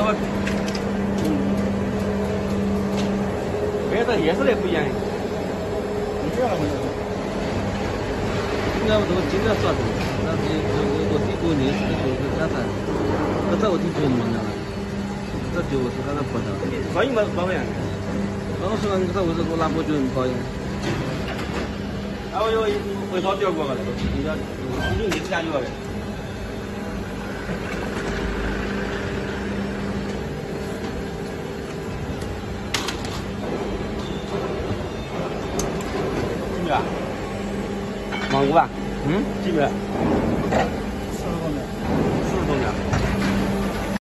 哎，对对，双米双米我的单我没单过这的。刚通的话，跟温热不一样。不一样。你这样没有？今天我这个今天算的，那是我我第过年是就是干啥？那在我挺准嘛的。这酒我是刚刚喝的。关于么包样？那我说你这我是我拿不准包样。啊，我有回烧第二个了，人家已经一直加油了。几米啊？芒果啊？嗯？几米？四十多米。